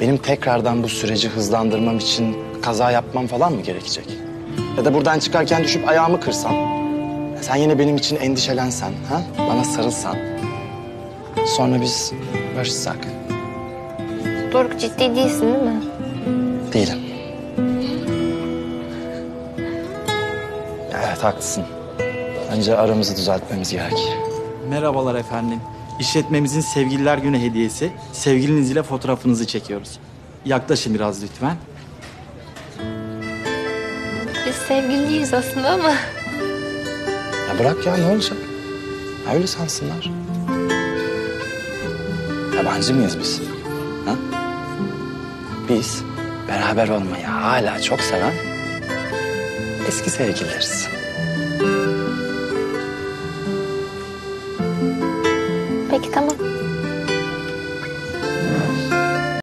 Benim tekrardan bu süreci hızlandırmam için kaza yapmam falan mı gerekecek? Ya da buradan çıkarken düşüp ayağımı kırsam? Sen yine benim için endişelensen, ha? Bana sarılsan. Sonra biz barışsak. Doruk ciddi değilsin değil mi? Değilim. Evet haklısın. Önce aramızı düzeltmemiz gerek. Merhabalar efendim. İşletmemizin sevgililer günü hediyesi. Sevgiliniz ile fotoğrafınızı çekiyoruz. Yaklaşın biraz lütfen. Biz sevgiliyiz aslında ama. Ya bırak ya ne olacak? Ha, Öyle sansınlar. Yabancı mıyız biz? Ha? Biz beraber olmayı hala çok seven eski sevgilileriz. Peki tamam.